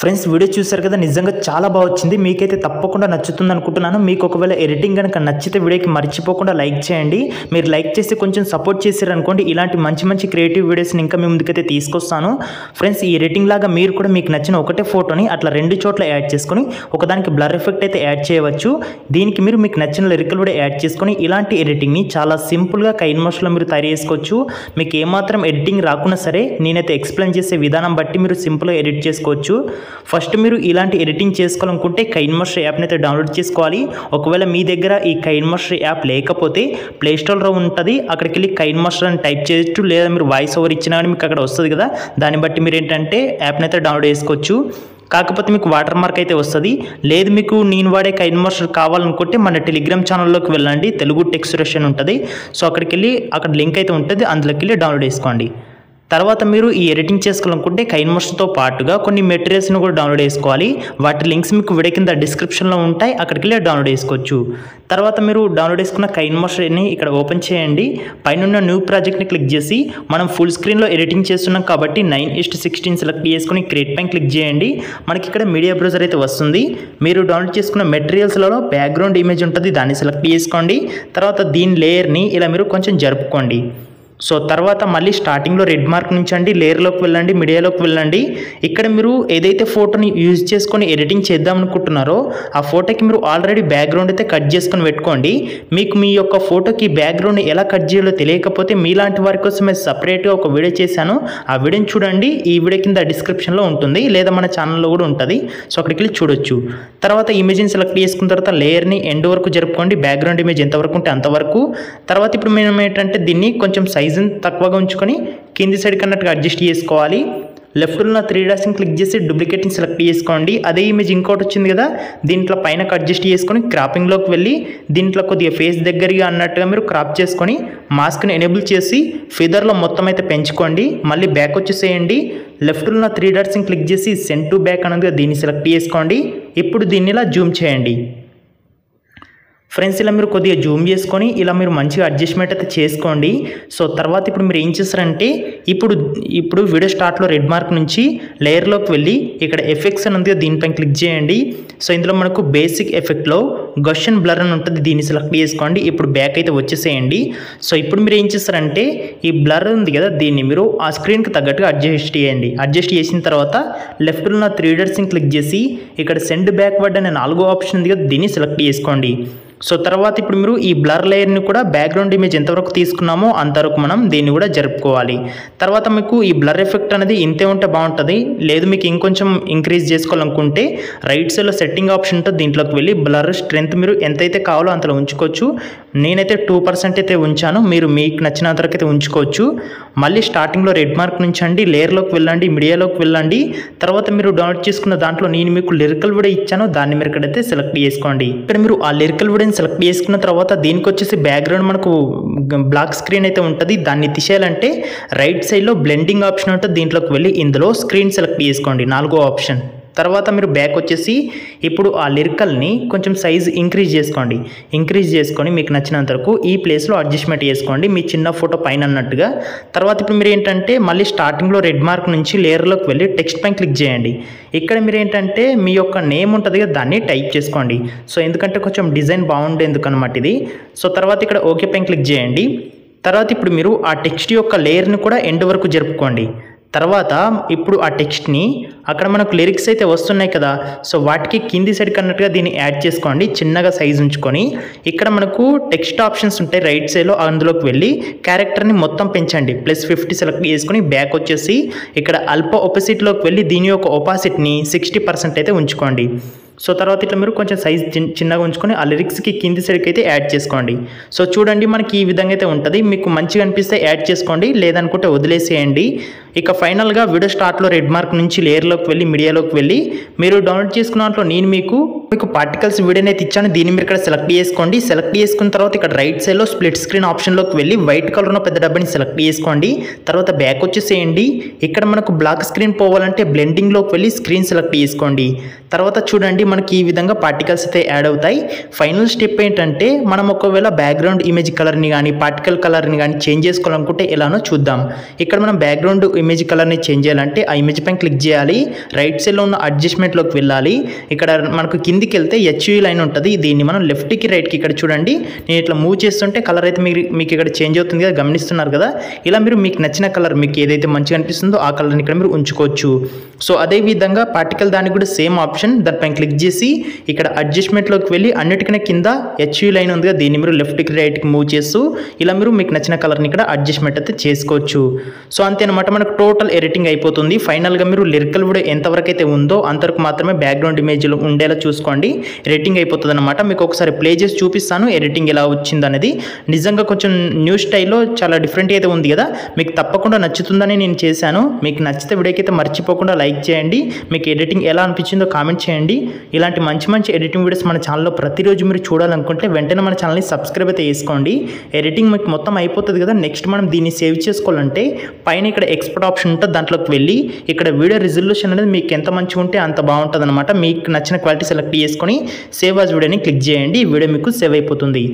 Friends video చూశారు కదా నిజంగా చాలా బాగా వచ్చింది. మీకైతే తప్పకుండా నచ్చుతుంది అనుకుంటున్నాను. మీకు ఒకవేళ ఎడిటింగ్ కనుక నచ్చితే వీడియోకి మర్చిపోకుండా లైక్ చేయండి. మీరు లైక్ చేసి కొంచెం సపోర్ట్ చేశారనుకోండి. ఇలాంటి మంచి మంచి క్రియేటివ్ వీడియోస్ని ఇంకా మీ ముందుకైతే తీసుకొస్తాను. ఫ్రెండ్స్ ఈ ఎడిటింగ్ లాగా మీరు కూడా మీకు నచ్చిన ఒకటే ఫోటోని అట్లా రెండు చోట్ల యాడ్ చేసుకొని ఒకదానికి బ్లర్ ఎఫెక్ట్ అయితే యాడ్ చేయవచ్చు. దీనికి మీరు మీకు నచ్చిన లిరికల్ కూడా యాడ్ చేసుకొని ఇలాంటి ఎడిటింగ్ని చాలా సింపుల్గా కైన్మోషన్లో మీరు తయారు చేసుకోవచ్చు. మీకు ఏమాత్రం ఎడిటింగ్ రాకున్నా సరే నేనైతే ఎక్స్ప్లెయిన్ చేసే విధానం బట్టి మీరు సింపుల్గా ఎడిట్ చేసుకోవచ్చు. ఫస్ట్ మీరు ఇలాంటి ఎడిటింగ్ చేసుకోవాలనుకుంటే కైన్ యాప్ని అయితే డౌన్లోడ్ చేసుకోవాలి. ఒకవేళ మీ దగ్గర ఈ కైన్ యాప్ లేకపోతే ప్లేస్టోర్లో ఉంటుంది. అక్కడికి వెళ్ళి కైన్ అని టైప్ చేయొచ్చు. లేదా మీరు వాయిస్ ఓవర్ ఇచ్చినా కానీ మీకు అక్కడ వస్తుంది కదా. దాన్ని బట్టి మీరు ఏంటంటే యాప్ని అయితే డౌన్లోడ్ చేసుకోవచ్చు. కాకపోతే మీకు వాటర్ మార్క్ అయితే వస్తుంది. లేదు మీకు నేను వాడే కైన్ కావాలనుకుంటే మన టెలిగ్రామ్ ఛానల్లోకి వెళ్ళండి. తెలుగు టెక్స్ట్రేషన్ ఉంటుంది. సో అక్కడికి వెళ్ళి అక్కడ లింక్ అయితే ఉంటుంది. అందులోకి వెళ్ళి డౌన్లోడ్ చేసుకోండి. తర్వాత మీరు ఈ ఎడిటింగ్ చేసుకోవాలనుకుంటే కైన్ మాస్టర్తో పాటుగా కొన్ని మెటీరియల్స్ని కూడా డౌన్లోడ్ చేసుకోవాలి. వాటి లింక్స్ మీకు వీడియో కింద డిస్క్రిప్షన్లో ఉంటాయి. అక్కడికి వెళ్ళి డౌన్లోడ్ చేసుకోవచ్చు. తర్వాత మీరు డౌన్లోడ్ చేసుకున్న కైన్ మాస్టర్ని ఇక్కడ ఓపెన్ చేయండి. పైన న్యూ ప్రాజెక్ట్ని క్లిక్ చేసి మనం ఫుల్ స్క్రీన్లో ఎడిటింగ్ చేస్తున్నాం కాబట్టి నైన్ ఇస్ట్ సిక్స్టీన్ సెలెక్ట్ చేసుకుని క్రియేట్ పైన క్లిక్ చేయండి. మనకి ఇక్కడ మీడియా బ్రౌజర్ అయితే వస్తుంది. మీరు డౌన్లోడ్ చేసుకున్న మెటీరియల్స్లలో బ్యాక్గ్రౌండ్ ఇమేజ్ ఉంటుంది. దాన్ని సెలెక్ట్ చేసుకోండి. తర్వాత దీని లేయర్ని ఇలా మీరు కొంచెం జరుపుకోండి. సో తర్వాత మళ్ళీ స్టార్టింగ్లో రెడ్ మార్క్ నుంచి అండి లేయర్లోకి వెళ్ళండి మీడియాలోకి వెళ్ళండి. ఇక్కడ మీరు ఏదైతే ఫోటోని యూజ్ చేసుకొని ఎడిటింగ్ చేద్దాం అనుకుంటున్నారో ఆ ఫోటోకి మీరు ఆల్రెడీ బ్యాక్గ్రౌండ్ అయితే కట్ చేసుకొని పెట్టుకోండి. మీకు మీ యొక్క ఫోటోకి బ్యాక్గ్రౌండ్ ఎలా కట్ చేయాలో తెలియకపోతే మీలాంటి వారి కోసమే సపరేట్గా ఒక వీడియో చేశాను. ఆ వీడియోని చూడండి ఈ వీడియో కింద డిస్క్రిప్షన్లో ఉంటుంది లేదా మన ఛానల్లో కూడా ఉంటుంది. సో అక్కడికి వెళ్ళి చూడొచ్చు. తర్వాత ఇమేజ్ని సెలెక్ట్ చేసుకున్న తర్వాత లేయర్ని ఎండ్ వరకు జరుపుకోండి బ్యాక్గ్రౌండ్ ఇమేజ్ ఎంతవరకు ఉంటే అంతవరకు. తర్వాత ఇప్పుడు మేము ఏంటంటే దీన్ని కొంచెం సైజ్ సైజుని తక్కువగా ఉంచుకొని కింది సైడ్ కన్నట్టుగా అడ్జస్ట్ చేసుకోవాలి. లెఫ్ట్లో ఉన్న త్రీ డాట్స్ని క్లిక్ చేసి డూప్లికేట్ని సెలెక్ట్ చేసుకోండి. అదే ఇమేజ్ ఇంకోటి వచ్చింది కదా దీంట్లో పైన అడ్జస్ట్ చేసుకొని క్రాపింగ్లోకి వెళ్ళి దీంట్లో కొద్దిగా ఫేస్ దగ్గరగా అన్నట్టుగా మీరు క్రాప్ చేసుకొని మాస్క్ని ఎనేబుల్ చేసి ఫిదర్లో మొత్తం అయితే పెంచుకోండి. మళ్ళీ బ్యాక్ వచ్చేసేయండి. లెఫ్ట్లో ఉన్న త్రీ డాట్స్ని క్లిక్ చేసి సెంట్ టు బ్యాక్ అనేది దీన్ని సెలెక్ట్ చేసుకోండి. ఇప్పుడు దీన్ని ఇలా జూమ్ చేయండి. ఫ్రెండ్స్ ఇలా మీరు కొద్దిగా జూమ్ చేసుకొని ఇలా మీరు మంచిగా అడ్జస్ట్మెంట్ అయితే చేసుకోండి. సో తర్వాత ఇప్పుడు మీరు ఏం చేస్తారంటే ఇప్పుడు ఇప్పుడు వీడియో స్టార్ట్లో రెడ్ మార్క్ నుంచి లేయర్లోకి వెళ్ళి ఇక్కడ ఎఫెక్ట్స్ అని ఉంది దీనిపైన క్లిక్ చేయండి. సో ఇందులో మనకు బేసిక్ ఎఫెక్ట్లో గషన్ బ్లర్ అని ఉంటుంది దీన్ని సెలెక్ట్ చేసుకోండి. ఇప్పుడు బ్యాక్ అయితే వచ్చేసేయండి. సో ఇప్పుడు మీరు ఏం చేస్తారంటే ఈ బ్లర్ ఉంది కదా దీన్ని మీరు ఆ స్క్రీన్కి తగ్గట్టుగా అడ్జస్ట్ చేయండి. అడ్జస్ట్ చేసిన తర్వాత లెఫ్ట్లో ఉన్న త్రీ డర్స్ని క్లిక్ చేసి ఇక్కడ సెండ్ బ్యాక్వర్డ్ అనే నాలుగో ఆప్షన్ ఉంది కదా దీన్ని సెలెక్ట్ చేసుకోండి. సో తర్వాత ఇప్పుడు మీరు ఈ బ్లర్ లేయర్ని కూడా బ్యాక్గ్రౌండ్ ఇమేజ్ ఎంతవరకు తీసుకున్నామో అంతవరకు మనం దీన్ని కూడా జరుపుకోవాలి. తర్వాత మీకు ఈ బ్లర్ ఎఫెక్ట్ అనేది ఇంతే ఉంటే బాగుంటుంది. లేదు మీకు ఇంకొంచెం ఇంక్రీజ్ చేసుకోవాలనుకుంటే రైట్ సైడ్లో సెట్టింగ్ ఆప్షన్ ఉంటుంది దీంట్లోకి వెళ్ళి బ్లర్ స్ట్రెంత్ మీరు ఎంతైతే కావాలో అంతలో ఉంచుకోవచ్చు. నేనైతే టూ పర్సెంట్ అయితే ఉంచాను. మీరు మీకు నచ్చిన వరకు అయితే ఉంచుకోవచ్చు. మళ్ళీ స్టార్టింగ్లో రెడ్ మార్క్ నుంచి అండి లేయర్లోకి వెళ్ళండి మీడియాలోకి వెళ్ళండి. తర్వాత మీరు డౌన్లోడ్ చేసుకున్న దాంట్లో నేను మీకు లిరికల్ కూడా ఇచ్చాను. దాన్ని మీరు ఇక్కడైతే సెలెక్ట్ చేసుకోండి. ఇక్కడ మీరు ఆ లిరికల్ ఆప్షన్ సెలెక్ట్ చేసుకున్న తర్వాత దీనికి వచ్చేసి బ్యాక్గ్రౌండ్ మనకు బ్లాక్ స్క్రీన్ అయితే ఉంటుంది. దాన్ని తీసేయాలంటే రైట్ సైడ్లో బ్లెండింగ్ ఆప్షన్ ఉంటుంది. దీంట్లోకి వెళ్ళి ఇందులో స్క్రీన్ సెలెక్ట్ చేసుకోండి. నాలుగో ఆప్షన్ తర్వాత మీరు బ్యాక్ వచ్చేసి ఇప్పుడు ఆ లిరికల్ని కొంచెం సైజ్ ఇంక్రీజ్ చేసుకోండి. ఇంక్రీజ్ చేసుకొని మీకు నచ్చినంత వరకు ఈ ప్లేస్లో అడ్జస్ట్మెంట్ చేసుకోండి. మీ చిన్న ఫోటో పైన అన్నట్టుగా. తర్వాత ఇప్పుడు మీరు ఏంటంటే మళ్ళీ స్టార్టింగ్లో రెడ్ మార్క్ నుంచి లేయర్లోకి వెళ్ళి టెక్స్ట్ పైన క్లిక్ చేయండి. ఇక్కడ మీరు ఏంటంటే మీ యొక్క నేమ్ ఉంటుంది కదా దాన్ని టైప్ చేసుకోండి. సో ఎందుకంటే కొంచెం డిజైన్ బాగుండేందుకు అనమాట ఇది. సో తర్వాత ఇక్కడ ఓకే పైన క్లిక్ చేయండి. తర్వాత ఇప్పుడు మీరు ఆ టెక్స్ట్ యొక్క లేయర్ని కూడా ఎండ్ వరకు జరుపుకోండి. తర్వాత ఇప్పుడు ఆ టెక్స్ట్ని అక్కడ మనకు లిరిక్స్ అయితే వస్తున్నాయి కదా. సో వాటికి కింది సైడ్ కన్నట్టుగా దీన్ని యాడ్ చేసుకోండి. చిన్నగా సైజ్ ఉంచుకొని ఇక్కడ మనకు టెక్స్ట్ ఆప్షన్స్ ఉంటాయి. రైట్ సైడ్లో అందులోకి వెళ్ళి క్యారెక్టర్ని మొత్తం పెంచండి. ప్లస్ ఫిఫ్టీ సెలెక్ట్ చేసుకొని బ్యాక్ వచ్చేసి ఇక్కడ అల్ప ఒపోసిట్లోకి వెళ్ళి దీని యొక్క ఒపాసిట్ని సిక్స్టీ పర్సెంట్ అయితే ఉంచుకోండి. సో తర్వాత ఇట్లా మీరు కొంచెం సైజ్ చిన్నగా ఉంచుకొని ఆ లిరిక్స్కి కింది సైడ్కి అయితే యాడ్ చేసుకోండి. సో చూడండి మనకి ఈ విధంగా అయితే ఉంటుంది. మీకు మంచిగా అనిపిస్తే యాడ్ చేసుకోండి. లేదనుకుంటే వదిలేసేయండి. ఇక ఫైనల్గా వీడియో స్టార్ట్లో రెడ్ మార్క్ నుంచి లేయర్లోకి వెళ్ళి మీడియాలోకి వెళ్ళి మీరు డౌన్లోడ్ చేసుకున్న దాంట్లో నేను మీకు మీకు పార్టికల్స్ వీడియోని అయితే ఇచ్చాను. దీన్ని మీరు ఇక్కడ సెలెక్ట్ చేసుకోండి. సెలెక్ట్ చేసుకున్న తర్వాత ఇక్కడ రైట్ సైడ్లో స్ప్లిట్ స్క్రీన్ ఆప్షన్లోకి వెళ్ళి వైట్ కలర్ ఉన్న పెద్ద డబ్బాని సెలెక్ట్ చేసుకోండి. తర్వాత బ్యాక్ వచ్చేసేయండి. ఇక్కడ మనకు బ్లాక్ స్క్రీన్ పోవాలంటే బ్లెండింగ్లోకి వెళ్ళి స్క్రీన్ సెలెక్ట్ చేసుకోండి. తర్వాత చూడండి మనకి ఈ విధంగా పార్టికల్స్ అయితే యాడ్ అవుతాయి. ఫైనల్ స్టెప్ ఏంటంటే మనం ఒకవేళ బ్యాక్గ్రౌండ్ ఇమేజ్ కలర్ని కానీ పార్టికల్ కలర్ని కానీ చేంజ్ చేసుకోవాలనుకుంటే ఎలానో చూద్దాం. ఇక్కడ మనం బ్యాక్గ్రౌండ్ ఇమేజ్ కలర్ని చేంజ్ చేయాలంటే ఆ ఇమేజ్ పైన క్లిక్ చేయాలి. రైట్ సైడ్లో ఉన్న అడ్జస్ట్మెంట్లోకి వెళ్ళాలి. ఇక్కడ మనకు కిందికి వెళ్తే హెచ్యూ లైన్ ఉంటుంది. దీన్ని మనం లెఫ్ట్కి రైట్కి ఇక్కడ చూడండి. నేను ఇట్లా మూవ్ చేస్తుంటే కలర్ అయితే మీరు మీకు ఇక్కడ చేంజ్ అవుతుంది కదా గమనిస్తున్నారు కదా. ఇలా మీరు మీకు నచ్చిన కలర్ మీకు ఏదైతే మంచిగా అనిపిస్తుందో ఆ కలర్ని ఇక్కడ మీరు ఉంచుకోవచ్చు. సో అదే విధంగా పార్టికల్ దానికి కూడా సేమ్ ఆప్షన్ దానిపైన క్లిక్ చేసి ఇక్కడ అడ్జస్ట్మెంట్లోకి వెళ్ళి అన్నిటికన్నా కింద హెచ్యూ లైన్ ఉంది దీన్ని మీరు లెఫ్ట్కి రైట్కి మూవ్ చేస్తూ ఇలా మీరు మీకు నచ్చిన కలర్ని ఇక్కడ అడ్జస్ట్మెంట్ అయితే చేసుకోవచ్చు. సో అంతేనమాట మనకు టోటల్ ఎడిటింగ్ అయిపోతుంది. ఫైనల్గా మీరు లిరికల్ వీడియో ఎంతవరకు అయితే ఉందో అంతవరకు మాత్రమే బ్యాక్గ్రౌండ్ ఇమేజ్లో ఉండేలా చూసుకోండి. ఎడిటింగ్ అయిపోతుంది అనమాట మీకు ఒకసారి ప్లే చేసి చూపిస్తాను ఎడిటింగ్ ఎలా వచ్చింది అనేది. నిజంగా కొంచెం న్యూ స్టైల్లో చాలా డిఫరెంట్ అయితే ఉంది కదా. మీకు తప్పకుండా నచ్చుతుందని నేను చేశాను. మీకు నచ్చితే వీడియోకి అయితే మర్చిపోకుండా లైక్ చేయండి. మీకు ఎడిటింగ్ ఎలా అనిపించిందో కామెంట్ చేయండి. ఇలాంటి మంచి మంచి ఎడిటింగ్ వీడియోస్ మన ఛానల్లో ప్రతిరోజు మీరు చూడాలనుకుంటే వెంటనే మన ఛానల్ని సబ్స్క్రైబ్ అయితే చేసుకోండి. ఎడిటింగ్ మీకు మొత్తం అయిపోతుంది కదా నెక్స్ట్ మనం దీన్ని సేవ్ చేసుకోవాలంటే పైన ఇక్కడ ఎక్స్పర్ట్ ఆప్షన్ ఉంటుంది దాంట్లోకి వెళ్ళి ఇక్కడ వీడియో రిజల్యూషన్ అనేది మీకు ఎంత మంచిగా ఉంటే అంత బాగుంటుంది అనమాట మీకు నచ్చిన క్వాలిటీ సెలెక్ట్ చేసుకొని సేవ్ యాజ్ వీడియోని క్లిక్ చేయండి. ఈ వీడియో మీకు సేవ్ అయిపోతుంది.